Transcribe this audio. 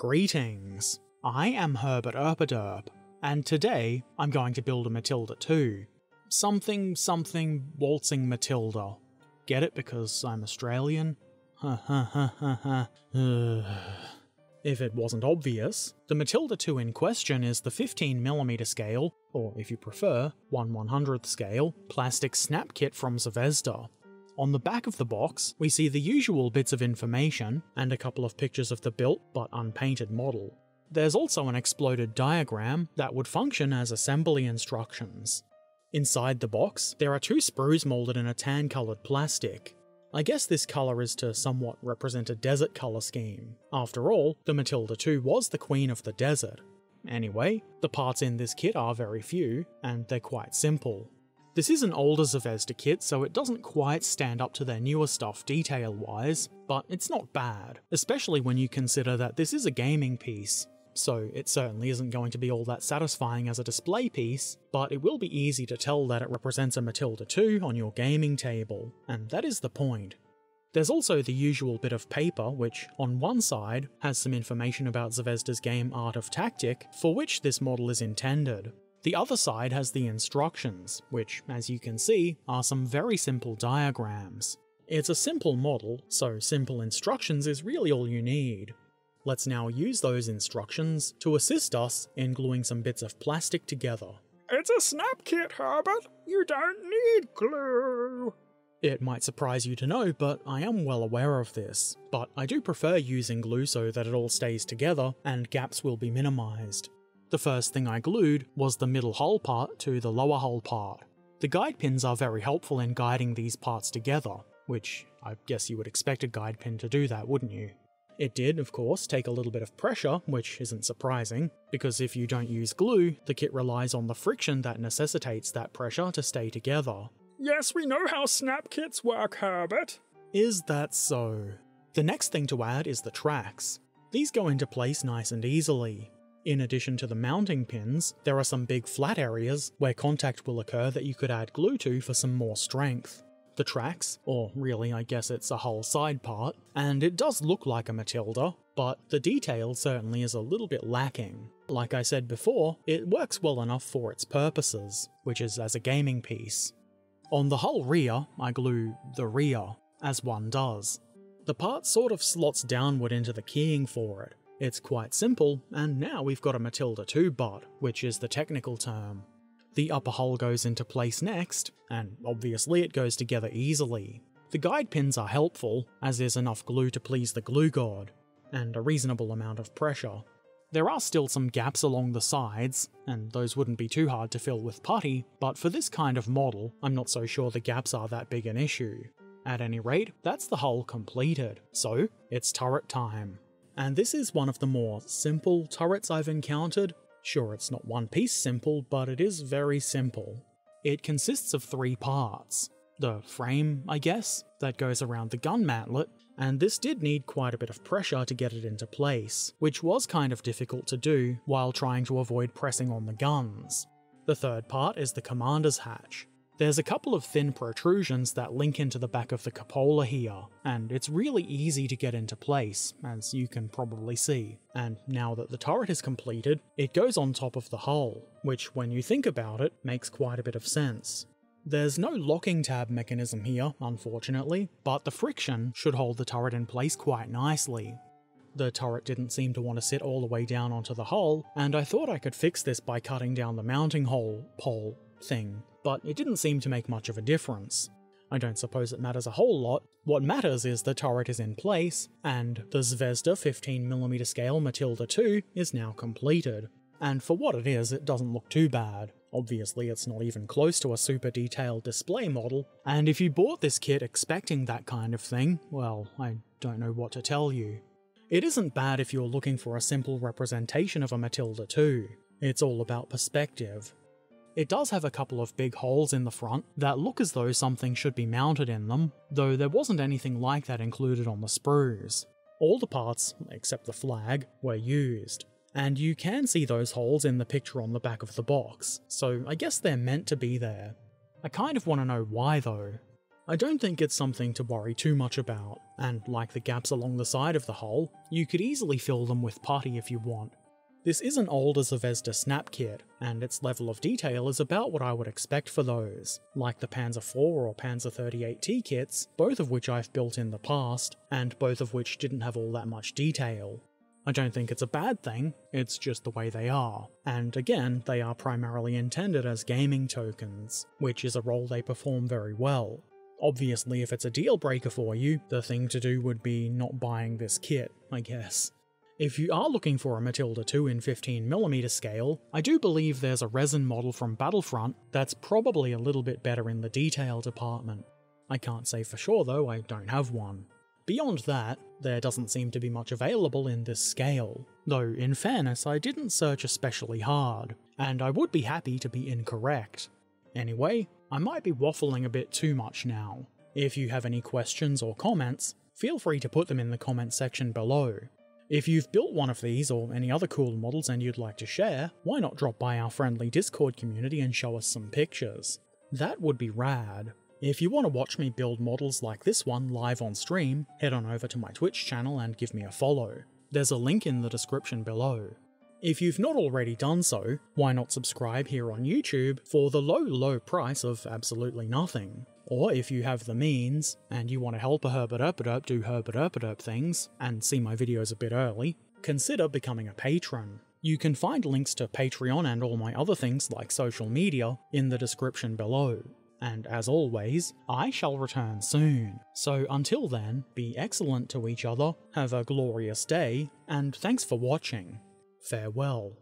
Greetings! I am Herbert Erpaderp, and today I'm going to build a Matilda 2. Something something waltzing Matilda. Get it because I'm Australian? If it wasn't obvious, the Matilda 2 in question is the 15mm scale, or if you prefer, 1 100th scale, plastic snap kit from Zvezda. On the back of the box, we see the usual bits of information and a couple of pictures of the built but unpainted model. There's also an exploded diagram that would function as assembly instructions. Inside the box, there are two sprues moulded in a tan coloured plastic. I guess this colour is to somewhat represent a desert colour scheme. After all, the Matilda 2 was the queen of the desert. Anyway, the parts in this kit are very few, and they're quite simple. This is an older Zvezda kit, so it doesn't quite stand up to their newer stuff detail wise, but it's not bad, especially when you consider that this is a gaming piece. So it certainly isn't going to be all that satisfying as a display piece, but it will be easy to tell that it represents a Matilda 2 on your gaming table, and that is the point. There's also the usual bit of paper, which, on one side, has some information about Zvezda's game Art of Tactic, for which this model is intended. The other side has the instructions, which, as you can see, are some very simple diagrams. It's a simple model, so simple instructions is really all you need. Let's now use those instructions to assist us in gluing some bits of plastic together. It's a snap kit, Herbert. You don't need glue. It might surprise you to know, but I am well aware of this. But I do prefer using glue so that it all stays together and gaps will be minimised. The first thing I glued was the middle hull part to the lower hull part. The guide pins are very helpful in guiding these parts together, which I guess you would expect a guide pin to do that, wouldn't you? It did, of course, take a little bit of pressure, which isn't surprising, because if you don't use glue, the kit relies on the friction that necessitates that pressure to stay together. Yes, we know how snap kits work, Herbert. Is that so? The next thing to add is the tracks. These go into place nice and easily. In addition to the mounting pins, there are some big flat areas where contact will occur that you could add glue to for some more strength. The tracks, or really I guess it's a whole side part, and it does look like a Matilda, but the detail certainly is a little bit lacking. Like I said before, it works well enough for its purposes, which is as a gaming piece. On the whole rear, I glue the rear, as one does. The part sort of slots downward into the keying for it, it's quite simple, and now we've got a Matilda 2 bot, which is the technical term. The upper hull goes into place next, and obviously it goes together easily. The guide pins are helpful, as there's enough glue to please the glue god, and a reasonable amount of pressure. There are still some gaps along the sides, and those wouldn't be too hard to fill with putty, but for this kind of model, I'm not so sure the gaps are that big an issue. At any rate, that's the hull completed, so it's turret time and this is one of the more simple turrets I've encountered. Sure, it's not one piece simple, but it is very simple. It consists of three parts. The frame, I guess, that goes around the gun mantlet, and this did need quite a bit of pressure to get it into place, which was kind of difficult to do while trying to avoid pressing on the guns. The third part is the commander's hatch, there's a couple of thin protrusions that link into the back of the cupola here, and it's really easy to get into place, as you can probably see. And now that the turret is completed, it goes on top of the hull, which when you think about it, makes quite a bit of sense. There's no locking tab mechanism here, unfortunately, but the friction should hold the turret in place quite nicely. The turret didn't seem to want to sit all the way down onto the hull, and I thought I could fix this by cutting down the mounting hole pole thing, but it didn't seem to make much of a difference. I don't suppose it matters a whole lot. What matters is the turret is in place, and the Zvezda 15mm scale Matilda 2 is now completed. And for what it is, it doesn't look too bad. Obviously, it's not even close to a super detailed display model, and if you bought this kit expecting that kind of thing, well, I don't know what to tell you. It isn't bad if you're looking for a simple representation of a Matilda 2. It's all about perspective. It does have a couple of big holes in the front that look as though something should be mounted in them, though there wasn't anything like that included on the sprues. All the parts, except the flag, were used. And you can see those holes in the picture on the back of the box, so I guess they're meant to be there. I kind of want to know why though. I don't think it's something to worry too much about, and like the gaps along the side of the hole, you could easily fill them with putty if you want. This isn't old as a Zvezda Snap kit, and its level of detail is about what I would expect for those, like the Panzer IV or Panzer 38T kits, both of which I've built in the past, and both of which didn't have all that much detail. I don't think it's a bad thing, it's just the way they are. And again, they are primarily intended as gaming tokens, which is a role they perform very well. Obviously, if it's a deal breaker for you, the thing to do would be not buying this kit, I guess. If you are looking for a Matilda 2 in 15mm scale, I do believe there's a resin model from Battlefront that's probably a little bit better in the detail department. I can't say for sure though, I don't have one. Beyond that, there doesn't seem to be much available in this scale, though in fairness I didn't search especially hard, and I would be happy to be incorrect. Anyway, I might be waffling a bit too much now. If you have any questions or comments, feel free to put them in the comment section below. If you've built one of these or any other cool models and you'd like to share, why not drop by our friendly Discord community and show us some pictures? That would be rad. If you want to watch me build models like this one live on stream, head on over to my Twitch channel and give me a follow. There's a link in the description below. If you've not already done so, why not subscribe here on YouTube for the low, low price of absolutely nothing? Or if you have the means, and you want to help a Herbert Erpaderp do Herbert Erpaderp things, and see my videos a bit early, consider becoming a patron. You can find links to Patreon and all my other things like social media in the description below. And as always, I shall return soon. So until then, be excellent to each other, have a glorious day, and thanks for watching. Farewell.